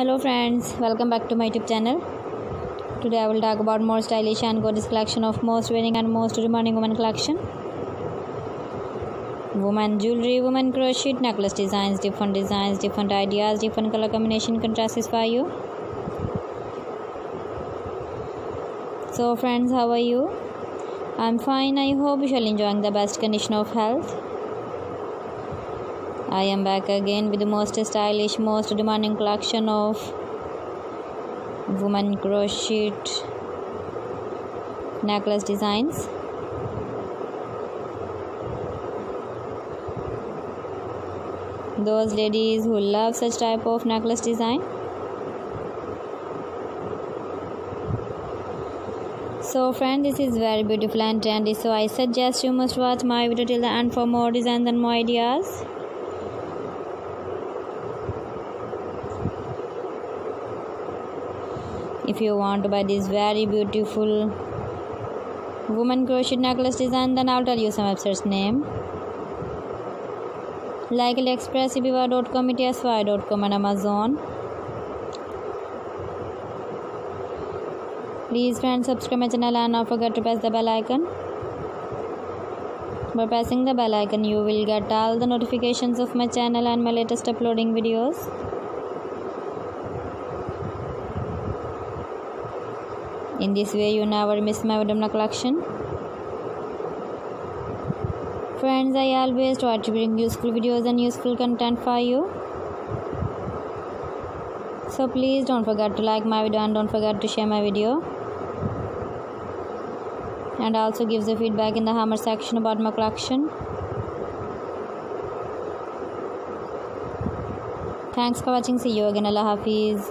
hello friends. Welcome back to my youtube channel. Today i will talk about more stylish and gorgeous collection of most wearing and most demanding women collection. Woman jewelry woman crochet necklace designs different designs different ideas different color combination contrasts for you. So friends how are you? I'm fine. I hope you shall enjoying the best condition of health I am back again with the most stylish, most demanding collection of woman crochet necklace designs. Those ladies who love such type of necklace design. So friend this is very beautiful and trendy so I suggest you must watch my video till the end for more designs and more ideas. If you want to buy this very beautiful woman crochet necklace design then i'll tell you some websites name. Like aliexpress ibiza.com etsy.com and amazon. Please friends subscribe my channel and don't forget to press the bell icon. By pressing the bell icon you will get all the notifications of my channel and my latest uploading videos in this way you never miss my video collection. Friends i always try to bring useful videos and useful content for you. So please don't forget to like my video and don't forget to share my video. And also give the feedback in the hammer section about my collection. Thanks for watching. See you again. Allah hafiz